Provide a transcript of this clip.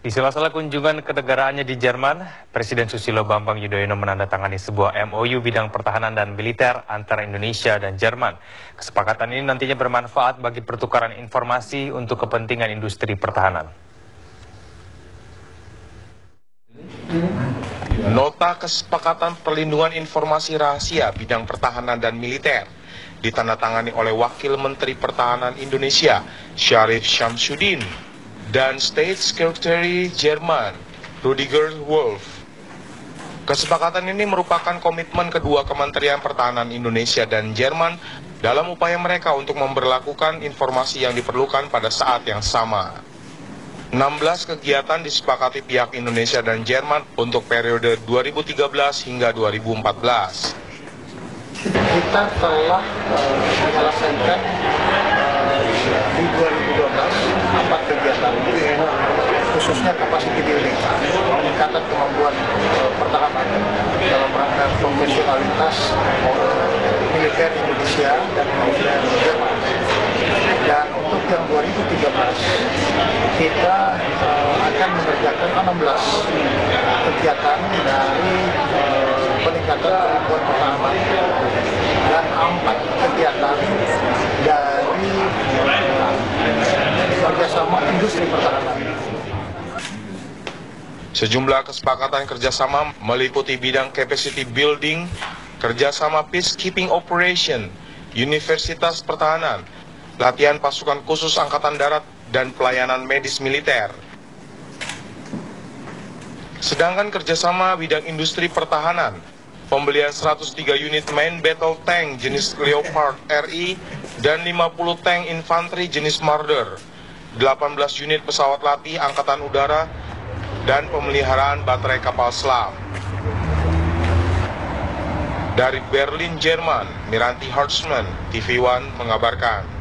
Di sela-sela kunjungan kedegaraannya di Jerman, Presiden Susilo Bambang Yudhoyono menandatangani sebuah MOU bidang pertahanan dan militer antara Indonesia dan Jerman. Kesepakatan ini nantinya bermanfaat bagi pertukaran informasi untuk kepentingan industri pertahanan. Nota kesepakatan perlindungan informasi rahasia bidang pertahanan dan militer ditandatangani oleh Wakil Menteri Pertahanan Indonesia, Syarif Syamsuddin, dan State Secretary Jerman, Rudiger Wolf. Kesepakatan ini merupakan komitmen kedua Kementerian Pertahanan Indonesia dan Jerman dalam upaya mereka untuk memperlakukan informasi yang diperlukan pada saat yang sama. 16 kegiatan disepakati pihak Indonesia dan Jerman untuk periode 2013 hingga 2014. Kita telah uh, menyelesaikan uh, di 2012 empat kegiatan khususnya capacity building peningkatan kemampuan uh, pertahanan dalam rangka profesionalitas militer Indonesia dan militer Jerman dan untuk yang 2013 kita uh, akan mengerjakan 16 kegiatan dari uh, peningkatan kemampuan pertahanan dan empat kegiatan dari kerjasama industri pertahanan. Sejumlah kesepakatan kerjasama meliputi bidang capacity building, kerjasama peacekeeping operation, universitas pertahanan, latihan pasukan khusus angkatan darat, dan pelayanan medis militer. Sedangkan kerjasama bidang industri pertahanan, pembelian 103 unit main battle tank jenis Leopard RI dan 50 tank infanteri jenis Marder 18 unit pesawat latih Angkatan Udara, dan pemeliharaan baterai kapal selam. Dari Berlin, Jerman, Miranti Hartzman, TV One mengabarkan.